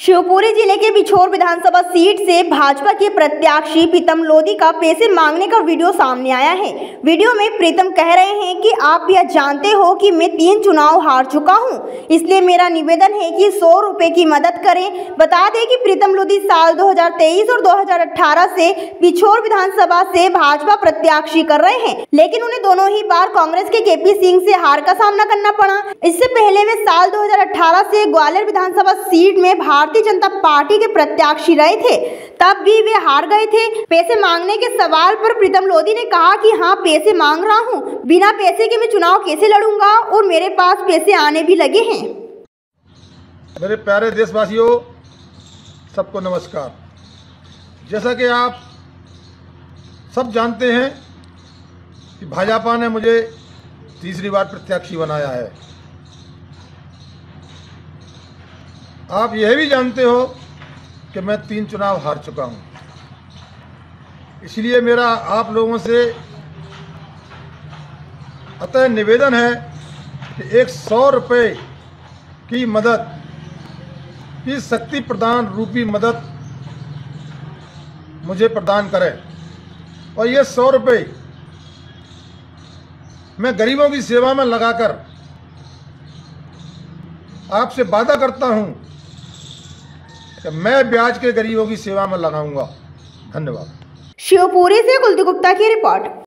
शिवपुरी ज़िले के बिछोर विधानसभा सीट से भाजपा के प्रत्याशी प्रीतम लोधी का पैसे मांगने का वीडियो सामने आया है। वीडियो में प्रीतम कह रहे हैं कि आप यह जानते हो कि मैं तीन चुनाव हार चुका हूँ, इसलिए मेरा निवेदन है कि सौ रुपए की मदद करें। बता दें कि प्रीतम लोधी साल 2023 और 2018 से बिछोर विधानसभा से भाजपा प्रत्याशी कर रहे हैं, लेकिन उन्हें दोनों ही बार कांग्रेस के केपी सिंह से हार का सामना करना पड़ा। इससे पहले वे साल 2018 से ग्वालियर विधानसभा सीट में भारतीय जनता पार्टी के प्रत्याशी रहे थे, तब भी वे हार गए थे। पैसे मांगने के सवाल पर प्रीतम लोधी ने कहा कि हाँ पैसे मांग रहा हूँ। बिना पैसे के मैं चुनाव कैसे लड़ूँगा और मेरे पास पैसे आने भी लगे हैं। मेरे प्यारे देशवासियों, सबको नमस्कार। जैसा कि आप सब जानते हैं कि भाजपा ने मुझे तीसरी बार प्रत्याशी बनाया है। आप यह भी जानते हो कि मैं तीन चुनाव हार चुका हूँ। इसलिए मेरा आप लोगों से अतः निवेदन है कि एक सौ रुपये की मदद, की शक्ति प्रदान रूपी मदद मुझे प्रदान करें। और ये सौ रुपये मैं गरीबों की सेवा में लगाकर आपसे वादा करता हूँ कि मैं ब्याज के गरीबों की सेवा में लगाऊँगा। धन्यवाद। शिवपुरी से कुलदीप गुप्ता की रिपोर्ट।